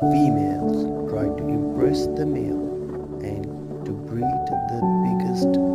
Females try to impress the male and to breed the biggest.